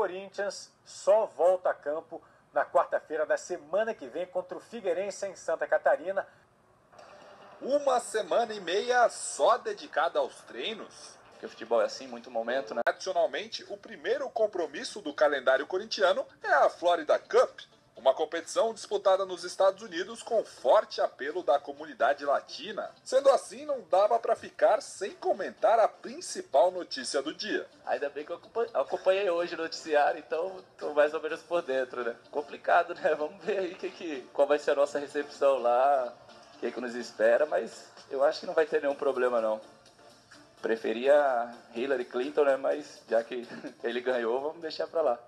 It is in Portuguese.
Corinthians só volta a campo na quarta-feira da semana que vem contra o Figueirense em Santa Catarina. Uma semana e meia só dedicada aos treinos. Porque o futebol é assim, muito momento, né? Adicionalmente, o primeiro compromisso do calendário corintiano é a Florida Cup, uma competição disputada nos Estados Unidos com forte apelo da comunidade latina. Sendo assim, não dava para ficar sem comentar a principal notícia do dia. Ainda bem que eu acompanhei hoje o noticiário, então tô mais ou menos por dentro, né? Complicado, né? Vamos ver aí que, que, qual vai ser a nossa recepção lá, o que, que nos espera, mas eu acho que não vai ter nenhum problema não. Preferia Hillary Clinton, né? Mas já que ele ganhou, vamos deixar para lá.